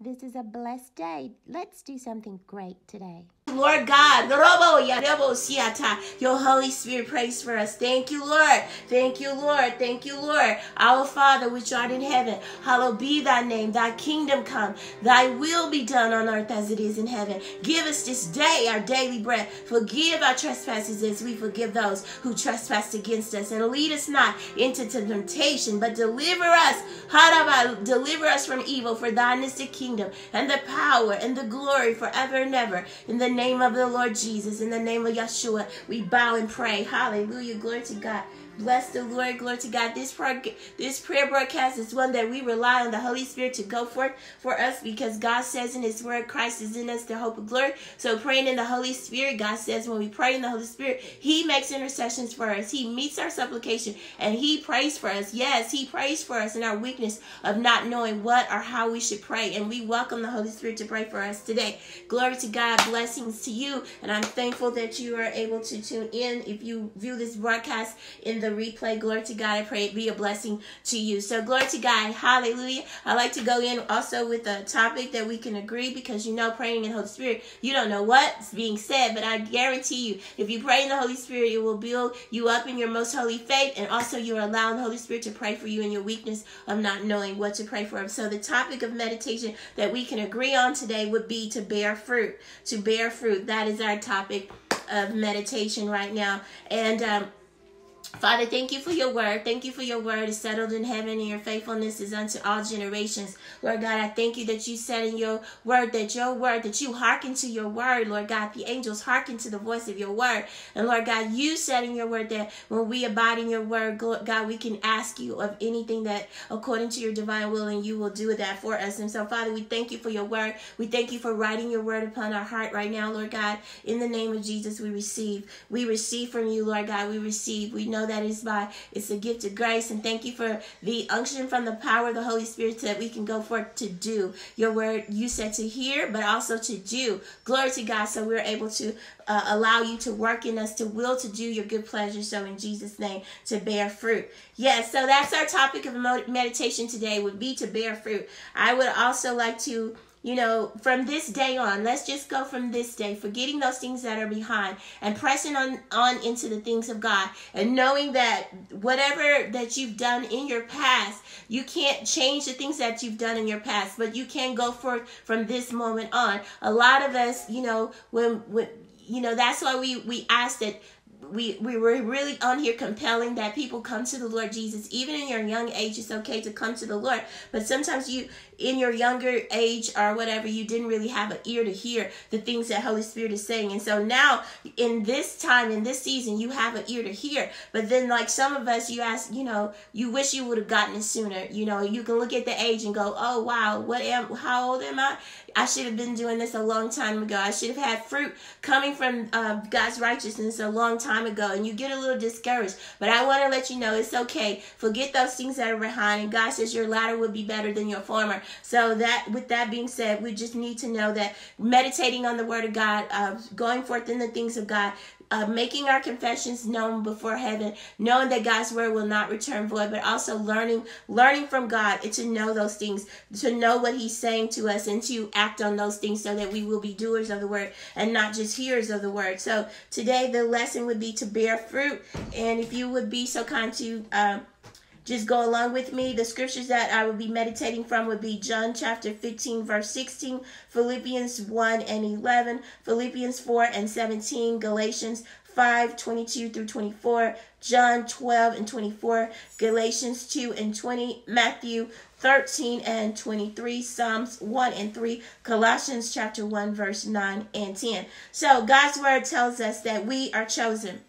This is a blessed day. Let's do something great today. Lord God, your Holy Spirit prays for us. Thank you, Lord. Thank you, Lord. Thank you, Lord. Our Father, which art in heaven, hallowed be thy name. Thy kingdom come. Thy will be done on earth as it is in heaven. Give us this day our daily bread. Forgive our trespasses as we forgive those who trespass against us. And lead us not into temptation, but deliver us. Deliver us from evil. For thine is the kingdom and the power and the glory forever and ever. In the name of the Lord Jesus, in the name of Yeshua, we bow and pray. Hallelujah. Glory to God. Bless the Lord. Glory to God. This prayer, this prayer broadcast is one that we rely on the Holy Spirit to go forth for us because God says in His Word, Christ is in us, the hope of glory. So praying in the Holy Spirit, God says when we pray in the Holy Spirit, He makes intercessions for us. He meets our supplication and He prays for us. Yes, He prays for us in our weakness of not knowing what or how we should pray. And we welcome the Holy Spirit to pray for us today. Glory to God. Blessings to you. And I'm thankful that you are able to tune in. If you view this broadcast in the the replay. Glory to God. I pray it be a blessing to you. So glory to God. Hallelujah. I like to go in also with a topic that we can agree because you know praying in the Holy Spirit, you don't know what's being said, but I guarantee you, if you pray in the Holy Spirit, it will build you up in your most holy faith, and also you're allowing the Holy Spirit to pray for you in your weakness of not knowing what to pray for. So the topic of meditation that we can agree on today would be to bear fruit. To bear fruit. That is our topic of meditation right now. And um, Father, thank you for your word. Thank you for your word is settled in heaven and your faithfulness is unto all generations. Lord God, I thank you that you said in your word that your word, that you hearken to your word, Lord God. The angels hearken to the voice of your word. And Lord God, you said in your word that when we abide in your word, God, we can ask you of anything that according to your divine will and you will do that for us. And so, Father, we thank you for your word. We thank you for writing your word upon our heart right now, Lord God. In the name of Jesus, we receive. We receive from you, Lord God. We receive. We know know that is by it's a gift of grace. And thank you for the unction from the power of the Holy Spirit so that we can go forth to do your word. You said to hear, but also to do. Glory to God. So we're able to uh, allow you to work in us, to will to do your good pleasure. So in Jesus' name, to bear fruit. Yes. So that's our topic of meditation today. Would be to bear fruit. I would also like to you know, from this day on, let's just go from this day, forgetting those things that are behind and pressing on, on into the things of God and knowing that whatever that you've done in your past, you can't change the things that you've done in your past, but you can go forth from this moment on. A lot of us, you know, when, when you know, that's why we, we ask that we we were really on here compelling that people come to the Lord Jesus. Even in your young age, it's okay to come to the Lord. But sometimes you in your younger age or whatever, you didn't really have an ear to hear the things that Holy Spirit is saying. And so now in this time, in this season, you have an ear to hear. But then like some of us, you ask, you know, you wish you would have gotten it sooner. You know, you can look at the age and go, oh wow, what am how old am I? I should have been doing this a long time ago. I should have had fruit coming from uh, God's righteousness a long time ago. And you get a little discouraged. But I want to let you know it's okay. Forget those things that are behind. And God says your latter will be better than your former. So that, with that being said, we just need to know that meditating on the Word of God, uh, going forth in the things of God, uh, making our confessions known before heaven, knowing that God's word will not return void, but also learning, learning from God to know those things, to know what He's saying to us, and to act on those things, so that we will be doers of the word and not just hearers of the word. So today the lesson would be to bear fruit, and if you would be so kind to. Uh, just go along with me. The scriptures that I will be meditating from would be John chapter 15, verse 16, Philippians 1 and 11, Philippians 4 and 17, Galatians 5, 22 through 24, John 12 and 24, Galatians 2 and 20, Matthew 13 and 23, Psalms 1 and 3, Colossians chapter 1, verse 9 and 10. So God's word tells us that we are chosen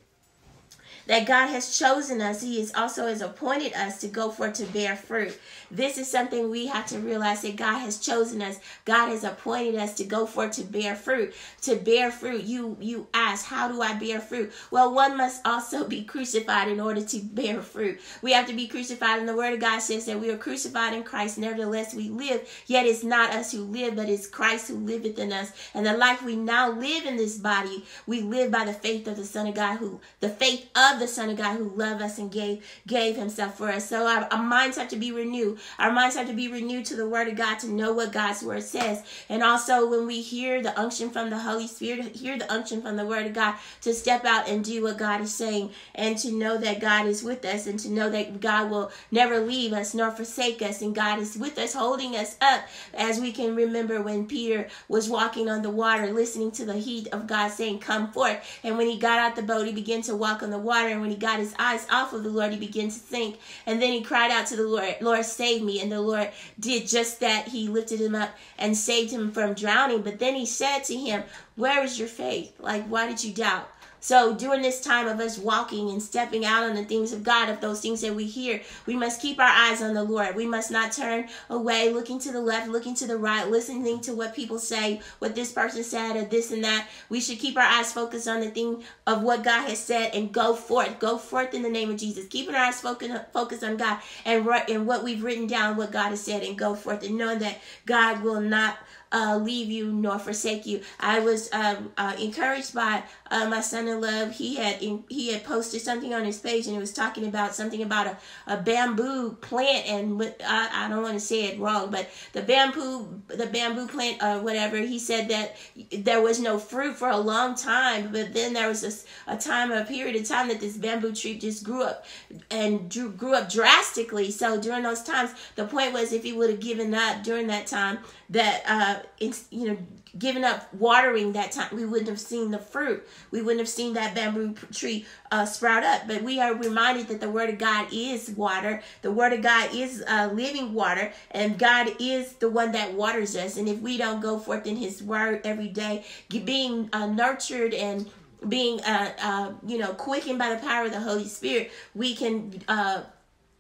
that God has chosen us. He is also has appointed us to go forth to bear fruit. This is something we have to realize that God has chosen us. God has appointed us to go forth to bear fruit. To bear fruit, you you ask, how do I bear fruit? Well, one must also be crucified in order to bear fruit. We have to be crucified, and the Word of God says that we are crucified in Christ. Nevertheless, we live. Yet it's not us who live, but it's Christ who liveth in us. And the life we now live in this body, we live by the faith of the Son of God, who the faith of the Son of God who loved us and gave gave himself for us. So our, our minds have to be renewed. Our minds have to be renewed to the word of God to know what God's word says. And also when we hear the unction from the Holy Spirit, hear the unction from the word of God to step out and do what God is saying and to know that God is with us and to know that God will never leave us nor forsake us and God is with us holding us up as we can remember when Peter was walking on the water listening to the heat of God saying come forth and when he got out the boat he began to walk on the water and when he got his eyes off of the Lord he began to sink and then he cried out to the Lord Lord save me. And the Lord did just that. He lifted him up and saved him from drowning. But then he said to him where is your faith? Like why did you doubt so during this time of us walking and stepping out on the things of God, of those things that we hear, we must keep our eyes on the Lord. We must not turn away, looking to the left, looking to the right, listening to what people say, what this person said, or this and that. We should keep our eyes focused on the thing of what God has said and go forth. Go forth in the name of Jesus. Keeping our eyes focused on God and, and what we've written down, what God has said, and go forth and knowing that God will not uh, leave you nor forsake you. I was um, uh, encouraged by uh, my son in love. He had in, he had posted something on his page and he was talking about something about a, a bamboo plant and I, I don't want to say it wrong, but the bamboo the bamboo plant or whatever. He said that there was no fruit for a long time, but then there was a, a time a period of time that this bamboo tree just grew up and drew, grew up drastically. So during those times, the point was if he would have given up during that time, that uh, it's you know giving up watering that time. We wouldn't have seen the fruit. We wouldn't have seen that bamboo tree uh, sprout up. But we are reminded that the word of god is water. The word of god is uh, living water. And god is the one that waters us. And if we don't go forth in his word every day being uh, nurtured and being uh, uh, you know quickened by the power of the holy spirit we can uh,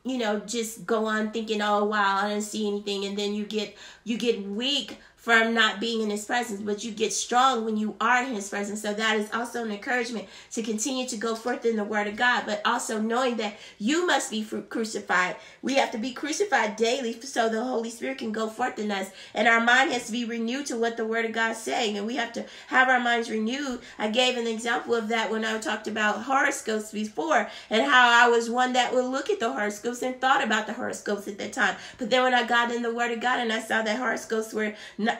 you know just go on thinking oh wow i don't see anything. And then you get you get weak from not being in his presence, but you get strong when you are in his presence. So that is also an encouragement to continue to go forth in the word of God, but also knowing that you must be crucified. We have to be crucified daily so the Holy Spirit can go forth in us. And our mind has to be renewed to what the word of God is saying. And we have to have our minds renewed. I gave an example of that when I talked about horoscopes before and how I was one that would look at the horoscopes and thought about the horoscopes at that time. But then when I got in the word of God and I saw that horoscopes were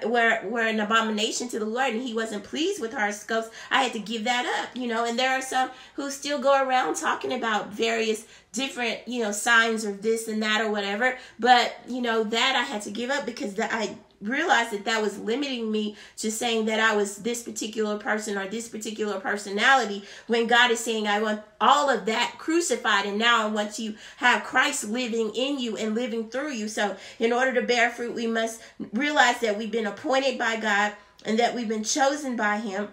were were an abomination to the Lord and he wasn't pleased with horoscopes, I had to give that up, you know. And there are some who still go around talking about various different, you know, signs of this and that or whatever. But, you know, that I had to give up because that I realized that that was limiting me to saying that I was this particular person or this particular personality when God is saying I want all of that crucified and now I want to have Christ living in you and living through you. So in order to bear fruit, we must realize that we've been appointed by God and that we've been chosen by him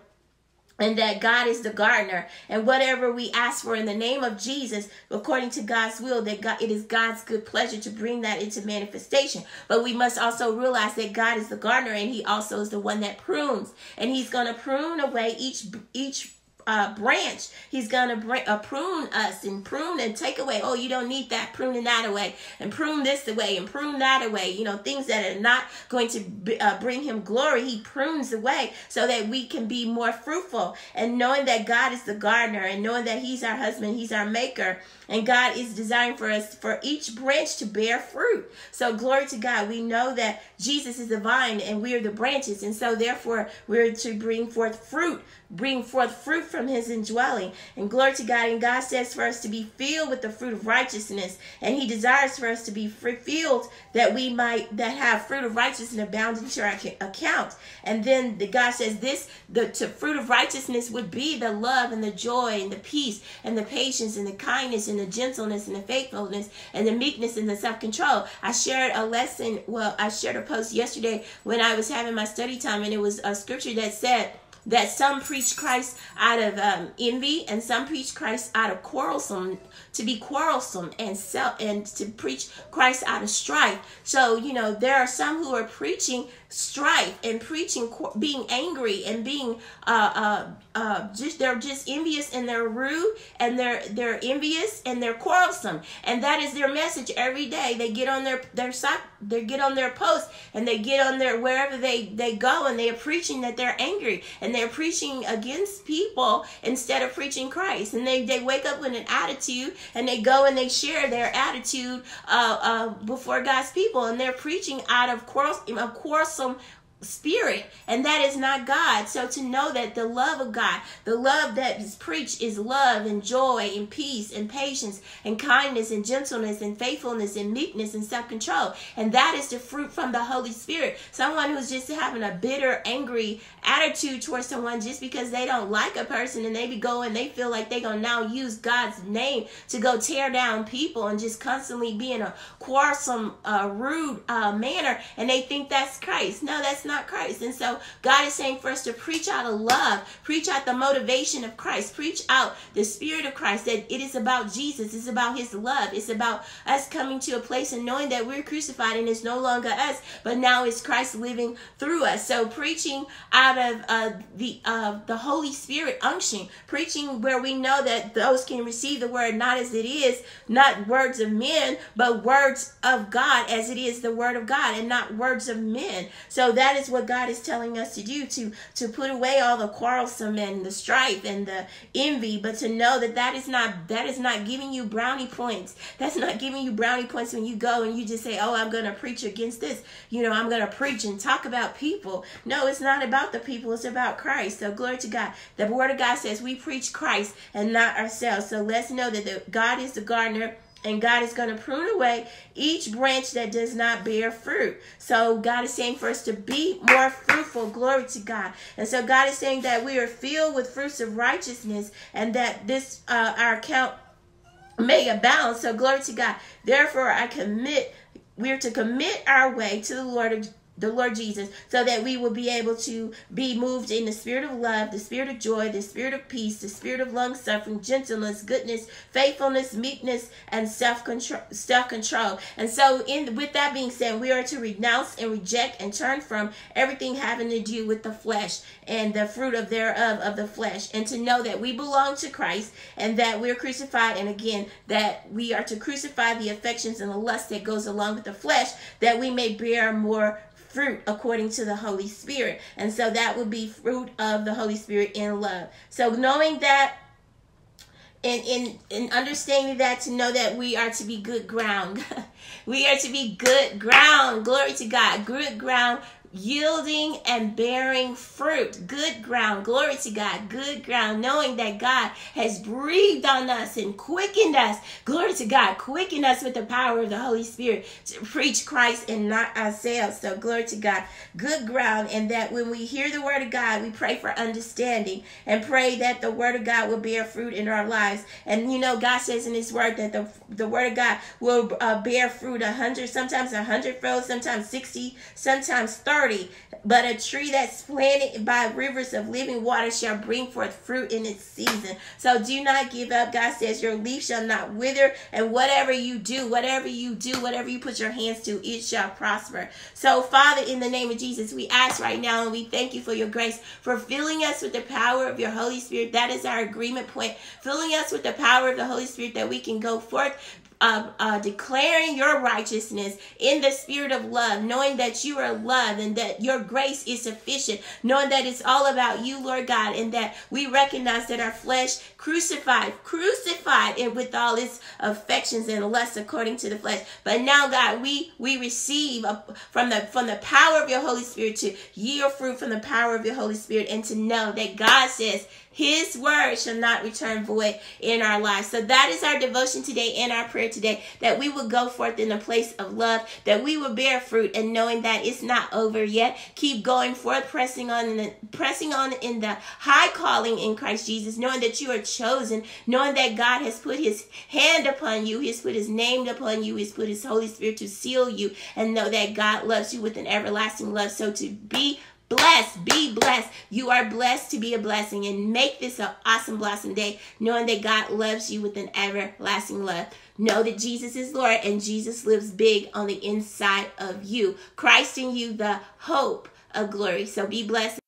and that God is the gardener. And whatever we ask for in the name of Jesus according to God's will that God it is God's good pleasure to bring that into manifestation. But we must also realize that God is the gardener and he also is the one that prunes. And he's going to prune away each each uh, branch. He's going to uh, prune us and prune and take away. Oh, you don't need that. Pruning that away and prune this away and prune that away. You know, things that are not going to b- uh, bring him glory. He prunes away so that we can be more fruitful. And knowing that God is the gardener and knowing that he's our husband, he's our maker. And God is designed for us, for each branch to bear fruit. So glory to God. We know that Jesus is the vine and we are the branches. And so therefore we're to bring forth fruit bring forth fruit from his indwelling. And glory to God. And God says for us to be filled with the fruit of righteousness. And he desires for us to be filled that we might that have fruit of righteousness and abound into our account. And then the God says this the fruit of righteousness would be the love and the joy and the peace and the patience and the kindness and the gentleness and the faithfulness and the meekness and the self-control. I shared a lesson, well, I shared a post yesterday when I was having my study time and it was a scripture that said that some preach Christ out of um, envy and some preach Christ out of quarrelsome to be quarrelsome and sell and to preach Christ out of strife. So you know there are some who are preaching strife and preaching being angry and being uh, uh, uh, just they're just envious and they're rude and they're they're envious and they're quarrelsome and that is their message every day they get on their their site they get on their post and they get on their wherever they they go and they are preaching that they're angry and they're preaching against people instead of preaching Christ. And they, they wake up with an attitude and they go and they share their attitude uh, uh, before God's people. And they're preaching out of quarrelsome, quarrelsome spirit and that is not god. So to know that the love of god the love that is preached is love and joy and peace and patience and kindness and gentleness and faithfulness and meekness and self-control. And that is the fruit from the holy spirit. Someone who's just having a bitter angry attitude towards someone just because they don't like a person and they be going they feel like they gonna now use god's name to go tear down people and just constantly be in a quarrelsome uh, rude uh, manner and they think that's christ. No that's not Christ. And so God is saying for us to preach out of love, preach out the motivation of Christ, preach out the spirit of Christ, that it is about Jesus, it's about his love, it's about us coming to a place and knowing that we're crucified and it's no longer us, but now it's Christ living through us. So preaching out of uh, the uh, the Holy Spirit unction, preaching where we know that those can receive the word not as it is, not words of men, but words of God as it is the word of God and not words of men. So that is what God is telling us to do to to put away all the quarrelsome and the strife and the envy, but to know that that is not that is not giving you brownie points. That's not giving you brownie points when you go and you just say, "Oh, I'm going to preach against this." You know, I'm going to preach and talk about people. No, it's not about the people. It's about Christ. So glory to God. The Word of God says we preach Christ and not ourselves. So let's know that the, God is the gardener and God is going to prune away each branch that does not bear fruit. So God is saying for us to be more fruitful. Glory to God. And so God is saying that we are filled with fruits of righteousness and that this uh, our account may abound. So glory to God. Therefore I commit we are to commit our way to the Lord the Lord Jesus, so that we will be able to be moved in the spirit of love, the spirit of joy, the spirit of peace, the spirit of long suffering, gentleness, goodness, faithfulness, meekness, and self control. Self control. And so, in with that being said, we are to renounce and reject and turn from everything having to do with the flesh and the fruit of thereof of the flesh, and to know that we belong to Christ and that we're crucified, and again that we are to crucify the affections and the lust that goes along with the flesh, that we may bear more fruit according to the Holy Spirit. And so that would be fruit of the Holy Spirit in love. So knowing that and in, in understanding that to know that we are to be good ground. we are to be good ground. Glory to God. Good ground yielding and bearing fruit. Good ground. Glory to God. Good ground. Knowing that God has breathed on us and quickened us. Glory to God. Quickened us with the power of the Holy Spirit to preach Christ and not ourselves. So glory to God. Good ground. And that when we hear the word of God, we pray for understanding and pray that the word of God will bear fruit in our lives. And you know, God says in his word that the, the word of God will uh, bear fruit a hundred, sometimes a hundred fold, sometimes 60, sometimes 30 30. But a tree that's planted by rivers of living water shall bring forth fruit in its season. So do not give up. God says, Your leaf shall not wither, and whatever you do, whatever you do, whatever you put your hands to, it shall prosper. So, Father, in the name of Jesus, we ask right now and we thank you for your grace, for filling us with the power of your Holy Spirit. That is our agreement point. Filling us with the power of the Holy Spirit that we can go forth of uh, declaring your righteousness in the spirit of love, knowing that you are loved and that your grace is sufficient, knowing that it's all about you, Lord God, and that we recognize that our flesh crucified, crucified and with all its affections and lusts according to the flesh. But now, God, we we receive from the from the power of your Holy Spirit to yield fruit from the power of your Holy Spirit and to know that God says his word shall not return void in our lives. So that is our devotion today and our prayer today that we will go forth in a place of love, that we will bear fruit and knowing that it's not over yet. Keep going forth, pressing on the, pressing on in the high calling in Christ Jesus, knowing that you are chosen, knowing that God has put his hand upon you, he's put his name upon you, he's put his Holy Spirit to seal you, and know that God loves you with an everlasting love. So to be Blessed, be blessed. You are blessed to be a blessing and make this an awesome blossom day, knowing that God loves you with an everlasting love. Know that Jesus is Lord and Jesus lives big on the inside of you. Christ in you, the hope of glory. So be blessed.